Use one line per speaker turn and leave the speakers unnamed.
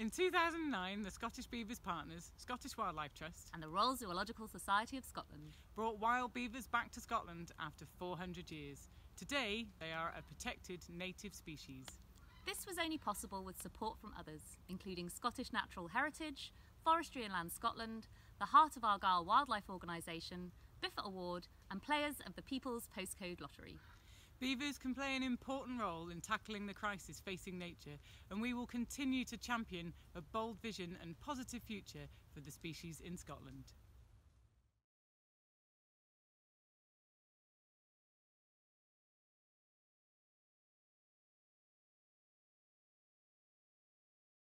In 2009, the Scottish Beavers Partners, Scottish Wildlife Trust,
and the Royal Zoological Society of Scotland
brought wild beavers back to Scotland after 400 years. Today, they are a protected native species.
This was only possible with support from others, including Scottish Natural Heritage, Forestry and Land Scotland, the Heart of Argyll Wildlife Organisation, Biffa Award, and players of the People's Postcode Lottery.
Beavers can play an important role in tackling the crisis facing nature, and we will continue to champion a bold vision and positive future for the species in Scotland.